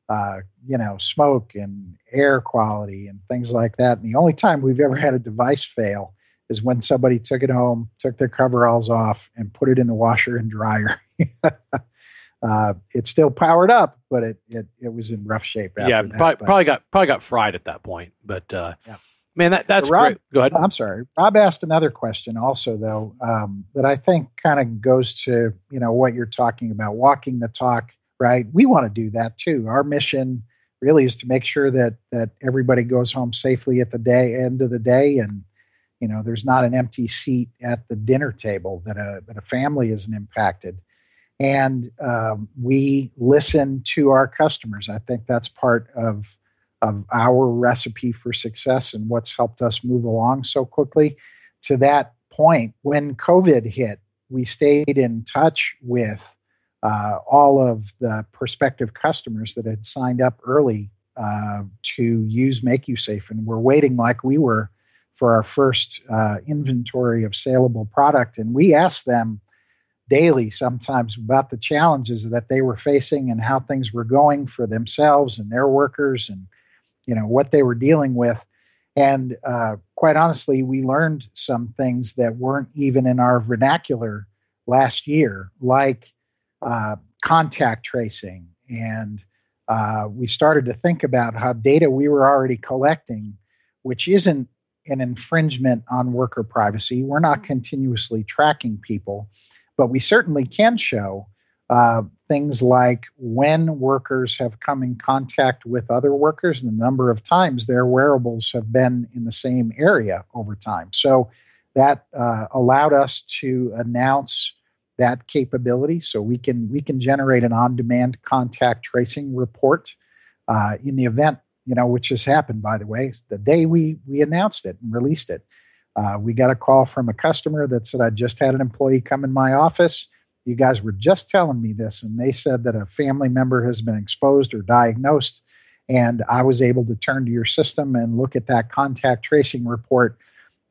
Uh, you know, smoke and air quality and things like that. And the only time we've ever had a device fail is when somebody took it home, took their coveralls off, and put it in the washer and dryer. uh, it's still powered up, but it it, it was in rough shape. yeah, that, probably, probably, got probably got fried at that point. But uh, yeah. Man, that that's Rob, great. Go ahead. I'm sorry. Rob asked another question also though um, that I think kind of goes to you know what you're talking about, walking the talk. Right, we want to do that too. Our mission really is to make sure that that everybody goes home safely at the day end of the day and you know, there's not an empty seat at the dinner table that a that a family isn't impacted, and um, we listen to our customers. I think that's part of of our recipe for success and what's helped us move along so quickly. To that point, when COVID hit, we stayed in touch with uh, all of the prospective customers that had signed up early uh, to use MakUSafe, and we're waiting like we were for our first uh, inventory of saleable product. And we asked them daily sometimes about the challenges that they were facing and how things were going for themselves and their workers and you know what they were dealing with and uh, quite honestly we learned some things that weren't even in our vernacular last year like uh, contact tracing and uh, we started to think about how data we were already collecting which isn't an infringement on worker privacy. We're not continuously tracking people, but we certainly can show uh, things like when workers have come in contact with other workers and the number of times their wearables have been in the same area over time. So that uh, allowed us to announce that capability so we can we can generate an on-demand contact tracing report uh, in the event you know, which has happened, by the way, the day we we announced it and released it. Uh, we got a call from a customer that said, I just had an employee come in my office. You guys were just telling me this, and they said that a family member has been exposed or diagnosed. And I was able to turn to your system and look at that contact tracing report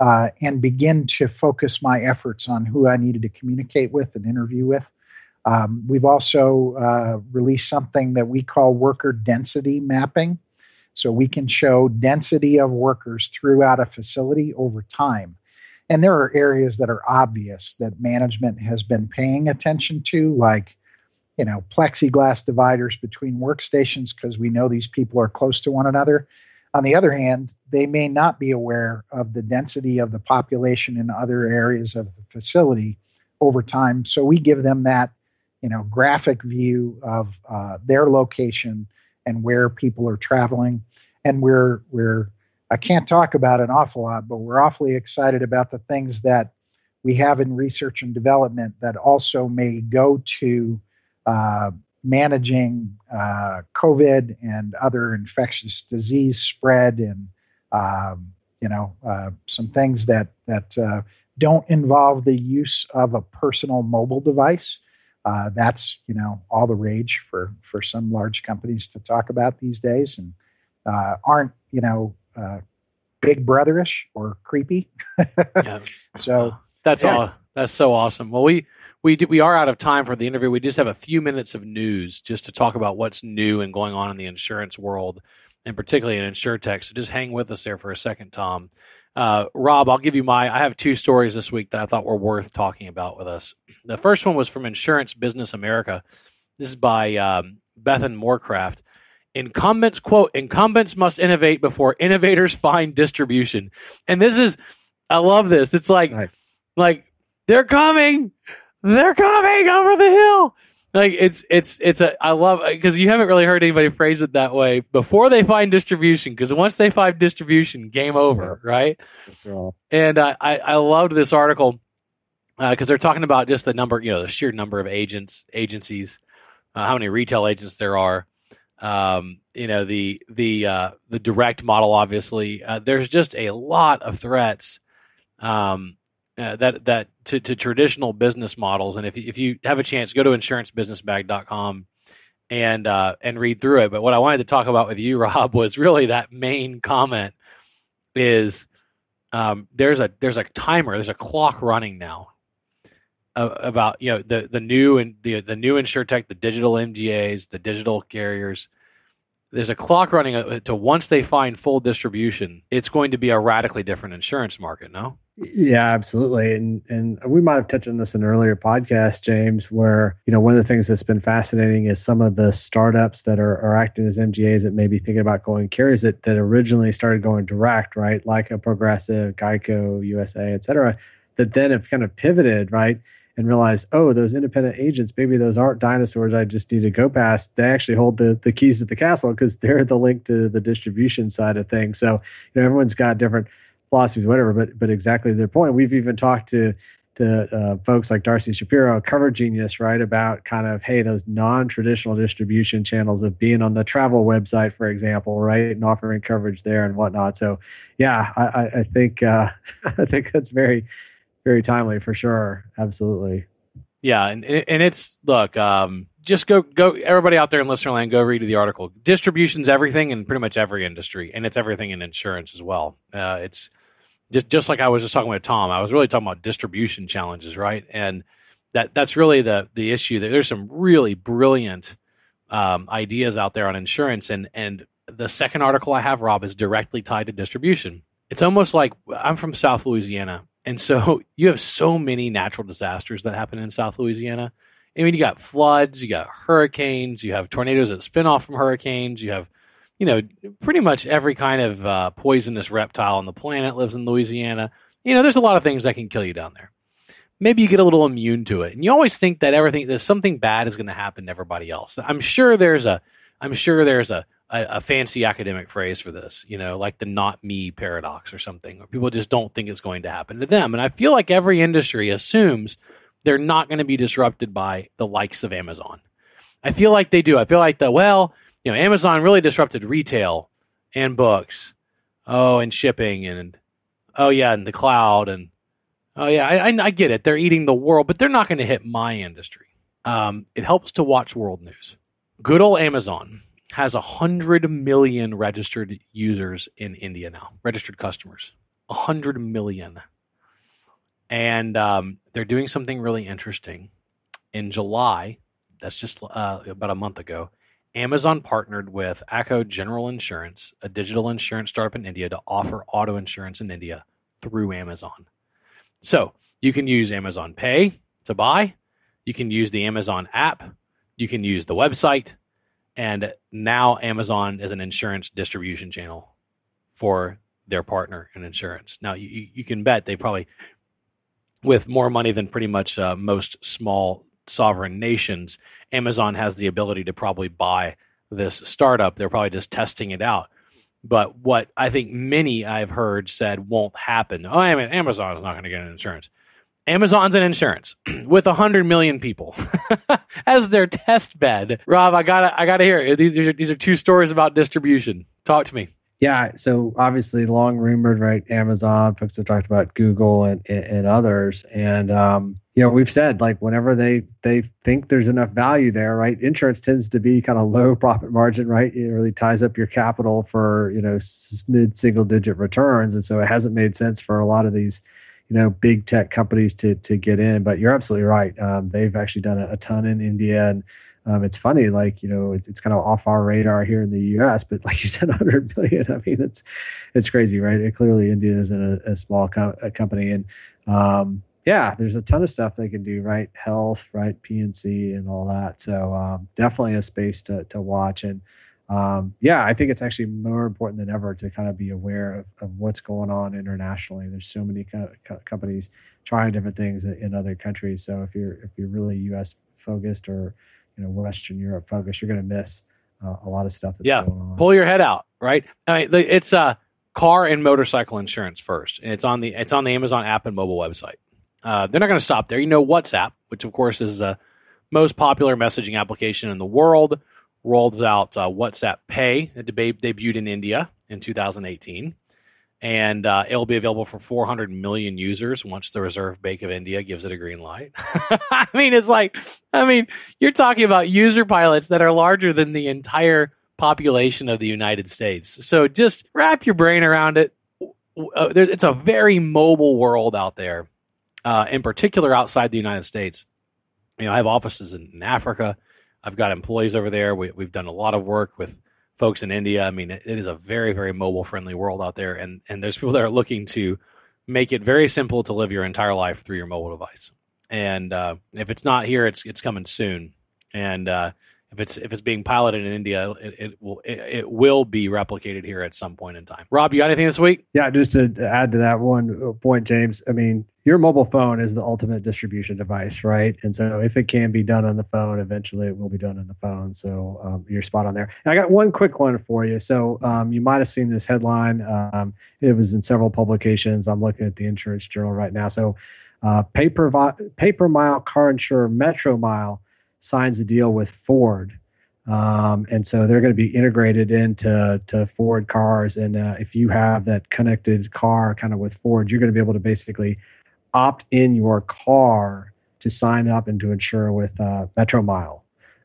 uh, and begin to focus my efforts on who I needed to communicate with and interview with. Um, we've also uh, released something that we call worker density mapping. So we can show density of workers throughout a facility over time. And there are areas that are obvious that management has been paying attention to, like you know plexiglass dividers between workstations because we know these people are close to one another. On the other hand, they may not be aware of the density of the population in other areas of the facility over time. So we give them that, you know, graphic view of uh, their location and where people are traveling. And we're we're I can't talk about an awful lot, but we're awfully excited about the things that we have in research and development that also may go to uh, managing uh, COVID and other infectious disease spread, and um, you know uh, some things that that uh, don't involve the use of a personal mobile device. Uh, that's you know all the rage for for some large companies to talk about these days, and uh, aren't you know uh, big brotherish or creepy. yeah. So that's yeah. all. That's so awesome. Well, we we do, we are out of time for the interview. We just have a few minutes of news just to talk about what's new and going on in the insurance world, and particularly in insurtech. So just hang with us there for a second, Tom. Uh, Rob, I'll give you my. I have two stories this week that I thought were worth talking about with us. The first one was from Insurance Business America. This is by um, Bethan Moorcraft. Incumbents quote incumbents must innovate before innovators find distribution. And this is I love this. It's like nice. like they're coming. They're coming over the hill. Like it's it's it's a I love because you haven't really heard anybody phrase it that way before they find distribution because once they find distribution, game over, right? That's. And I I, I loved this article because uh, they're talking about just the number, you know, the sheer number of agents, agencies, uh, how many retail agents there are, um, you know the the uh, the direct model. Obviously, uh, there's just a lot of threats um, uh, that that to, to traditional business models. And if if you have a chance, go to insurancebusinessmag.com and uh, and read through it. But what I wanted to talk about with you, Rob, was really that main comment is um, there's a there's a timer, there's a clock running now about you know the the new and the the new insurtech, the digital MGAs, the digital carriers. There's a clock running uh, to once they find full distribution, it's going to be a radically different insurance market. No. Yeah, absolutely. And and we might have touched on this in an earlier podcast, James, where, you know, one of the things that's been fascinating is some of the startups that are, are acting as MGAs that may be thinking about going carriers that, that originally started going direct, right? Like a progressive, Geico, USAA, et cetera, that then have kind of pivoted, right? And realize, oh, those independent agents, maybe those aren't dinosaurs I just need to go past. They actually hold the, the keys to the castle because they're the link to the distribution side of things. So, you know, everyone's got different philosophies, whatever, but but exactly their point. We've even talked to to uh, folks like Darcy Shapiro, Cover Genius, right, about kind of, hey, those non traditional distribution channels of being on the travel website, for example, right, and offering coverage there and whatnot. So, yeah, I, I think uh, I think that's very very timely for sure. Absolutely. Yeah, and and it's look, um, just go go everybody out there in listener land, go read the article. Distribution's everything in pretty much every industry, and it's everything in insurance as well. Uh, it's just just like I was just talking with Tom. I was really talking about distribution challenges, right? And that that's really the the issue. There's some really brilliant um, ideas out there on insurance, and and the second article I have, Rob, is directly tied to distribution. It's almost like I'm from South Louisiana, and so you have so many natural disasters that happen in South Louisiana. I mean, you got floods, you got hurricanes, you have tornadoes that spin off from hurricanes, you have, you know, pretty much every kind of uh, poisonous reptile on the planet lives in Louisiana. You know, there's a lot of things that can kill you down there. Maybe you get a little immune to it, and you always think that everything, there's something bad is going to happen to everybody else. I'm sure there's a, I'm sure there's a, a, a, fancy academic phrase for this, you know, like the not me paradox or something. People just don't think it's going to happen to them. And I feel like every industry assumes they're not going to be disrupted by the likes of Amazon. I feel like they do. I feel like the well, you know, Amazon really disrupted retail and books, oh, and shipping and oh yeah, and the cloud and oh yeah, I, I, I get it. They're eating the world, but they're not going to hit my industry. Um, it helps to watch world news. Good old Amazon has 100 million registered users in India now, registered customers. 100 million. And um, they're doing something really interesting. In July, that's just uh, about a month ago, Amazon partnered with Acko General Insurance, a digital insurance startup in India, to offer auto insurance in India through Amazon. So you can use Amazon Pay to buy. You can use the Amazon app. You can use the website. And now Amazon is an insurance distribution channel for their partner in insurance. Now you, you can bet they probably, with more money than pretty much uh, most small sovereign nations, Amazon has the ability to probably buy this startup. They're probably just testing it out. But what I think many I've heard said won't happen. Oh, I mean, Amazon is not going to get an insurance. Amazon's an insurance with 100 million people as their test bed. Rob, I got I got to hear these are, these are two stories about distribution. Talk to me. Yeah, so obviously long rumored, right? Amazon, folks have talked about Google and and, and others, and um, you know we've said like whenever they they think there's enough value there, right? Insurance tends to be kind of low profit margin, right? It really ties up your capital for you know mid single digit returns, and so it hasn't made sense for a lot of these you know big tech companies to to get in. But you're absolutely right. Um, they've actually done a, a, ton in India, and um, it's funny, like you know, it's, it's kind of off our radar here in the U.S. But like you said, 100 billion. I mean, it's it's crazy, right? It, clearly, India is in a, a small a company, and um, yeah, there's a ton of stuff they can do, right? Health, right? P&C, and all that. So um, definitely a space to to watch and um, yeah, I think it's actually more important than ever to kind of be aware of, of what's going on internationally. There's so many co- co- companies trying different things in other countries. So if you're if you're really U.S. focused or you know Western Europe focused, you're going to miss uh, a lot of stuff that's yeah. going on. Pull your head out, right? I mean, it's a uh, car and motorcycle insurance first, and it's on the it's on the Amazon app and mobile website. Uh, they're not going to stop there. You know WhatsApp, which of course is the most popular messaging application in the world rolled out uh, WhatsApp Pay. It deb- debuted in India in 2018. And uh, it'll be available for 400 million users once the Reserve Bank of India gives it a green light. I mean, it's like, I mean, you're talking about user pilots that are larger than the entire population of the United States. So just wrap your brain around it. Uh, it's a very mobile world out there, uh, in particular outside the United States. You know, I have offices in, in Africa, I've got employees over there. We, have done a lot of work with folks in India. I mean, it, it is a very, very mobile friendly world out there. And, and there's people that are looking to make it very simple to live your entire life through your mobile device. And uh, if it's not here, it's, it's coming soon. And uh, if it's if it's being piloted in India, it, it will it, it, will be replicated here at some point in time. Rob, you got anything this week? Yeah, just to add to that one point, James. I mean, your mobile phone is the ultimate distribution device, right? And so if it can be done on the phone, eventually it will be done on the phone. So um, you're spot on there. And I got one quick one for you. So um, you might have seen this headline. Um, it was in several publications. I'm looking at the Insurance Journal right now. So uh, paper pay per mile car insurer Metromile signs a deal with Ford. Um, and so they're going to be integrated into to Ford cars. And uh, if you have that connected car kind of with Ford, you're going to be able to basically opt in your car to sign up and to insure with uh, Metromile.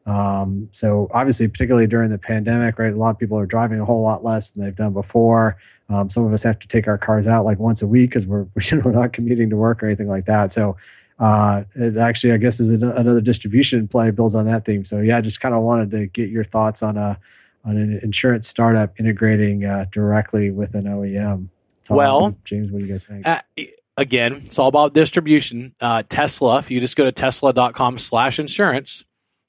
Um, so obviously, particularly during the pandemic, right, a lot of people are driving a whole lot less than they've done before. Um, some of us have to take our cars out like once a week because we're we're not commuting to work or anything like that. So uh, it actually, I guess, is another distribution play builds on that theme. So yeah, I just kind of wanted to get your thoughts on a on an insurance startup integrating uh, directly with an OEM. Tom, well, James, what do you guys think? Uh, again, it's all about distribution. Uh, Tesla, if you just go to tesla.com slash insurance,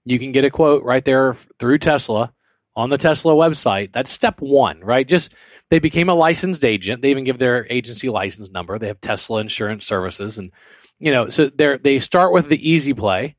you can get a quote right there through Tesla on the Tesla website. That's step one, right? Just they became a licensed agent. They even give their agency license number. They have Tesla Insurance Services, and you know, so they they start with the easy play.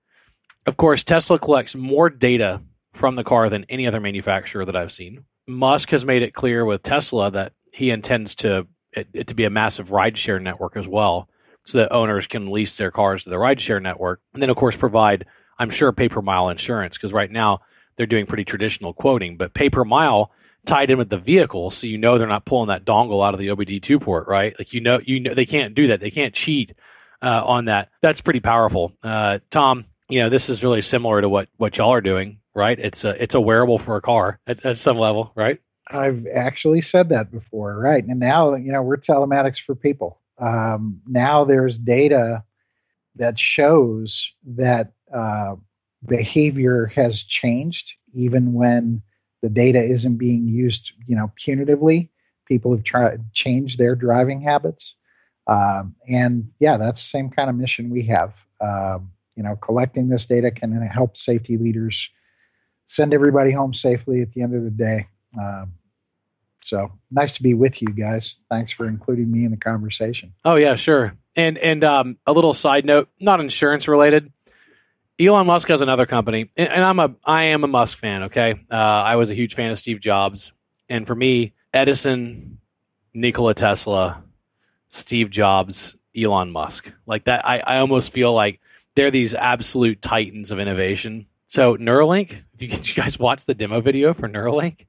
Of course, Tesla collects more data from the car than any other manufacturer that I've seen. Musk has made it clear with Tesla that he intends to it, it to be a massive rideshare network as well, so that owners can lease their cars to the rideshare network, and then of course provide, I'm sure, pay per mile insurance because right now they're doing pretty traditional quoting, but pay per mile tied in with the vehicle, so you know they're not pulling that dongle out of the OBD2 port, right? Like you know, you know they can't do that. They can't cheat uh, on that. That's pretty powerful. Uh, Tom, you know, this is really similar to what what y'all are doing, right? It's a it's a wearable for a car at, at some level, right? I've actually said that before, right? And now, you know, we're telematics for people. Um, now there's data that shows that uh, behavior has changed, even when the data isn't being used, you know, punitively. People have tried changed their driving habits. Um, and yeah, that's the same kind of mission we have. Um, you know, collecting this data can help safety leaders send everybody home safely at the end of the day. Um, so nice to be with you guys. Thanks for including me in the conversation. Oh yeah, sure. And and um, a little side note, not insurance related. Elon Musk has another company, and, and I'm a I am a Musk fan. Okay, uh, I was a huge fan of Steve Jobs, and for me, Edison, Nikola Tesla, Steve Jobs, Elon Musk, like that. I, I almost feel like they're these absolute titans of innovation. So Neuralink, if you, you guys watch the demo video for Neuralink,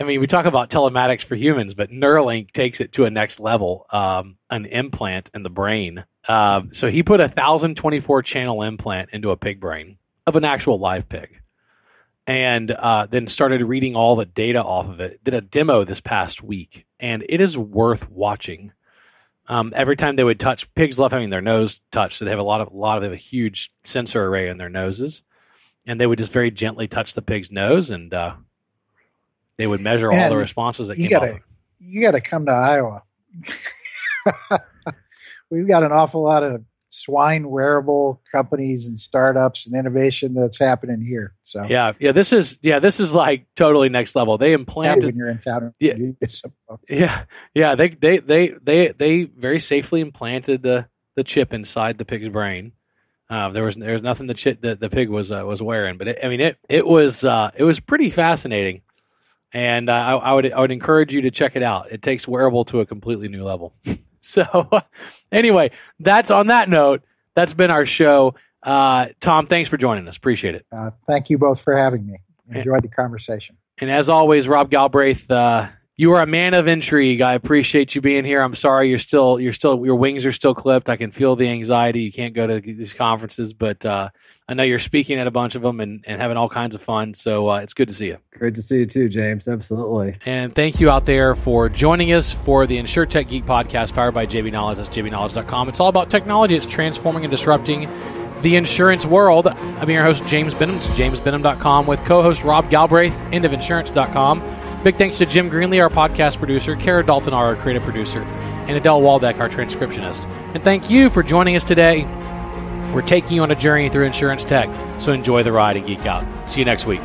I mean, we talk about telematics for humans, but Neuralink takes it to a next level. Um, an implant in the brain. Um, so he put a thousand twenty four channel implant into a pig brain of an actual live pig, and uh, then started reading all the data off of it. Did a demo this past week, and it is worth watching. Um, every time they would touch, pigs love having their nose touched. So they have a lot of a lot of they have a huge sensor array in their noses, and they would just very gently touch the pig's nose and. Uh, they would measure and all the responses that came gotta, off. You got to come to Iowa. We've got an awful lot of swine wearable companies and startups and innovation that's happening here. So yeah, yeah, this is yeah, this is like totally next level. They implanted when you're in town. Yeah, yeah, yeah. They they they they they very safely implanted the the chip inside the pig's brain. Uh, there was there was nothing the chip the, the pig was uh, was wearing, but it, I mean it it was uh, it was pretty fascinating and uh, I, I, would I would encourage you to check it out. It takes wearable to a completely new level. so, anyway, that's on that note. That's been our show. Uh, Tom, thanks for joining us. Appreciate it. Uh, thank you both for having me. Enjoyed the conversation. And as always, Rob Galbraith, uh, you are a man of intrigue. I appreciate you being here. I'm sorry you're still you're still your wings are still clipped. I can feel the anxiety. You can't go to these conferences, but uh, I know you're speaking at a bunch of them and, and having all kinds of fun. So uh, it's good to see you. Great to see you too, James. Absolutely. And thank you out there for joining us for the InsureTech Geek podcast powered by JB Knowledge. That's jbknowledge.com. It's all about technology. It's transforming and disrupting the insurance world. I'm your host, James Benham. It's jamesbenham.com with co-host Rob Galbraith, endofinsurance.com. Big thanks to Jim Greenlee, our podcast producer, Kara Dalton, our creative producer, and Adele Waldeck, our transcriptionist. And thank you for joining us today. We're taking you on a journey through insurance tech, so enjoy the ride and geek out. See you next week.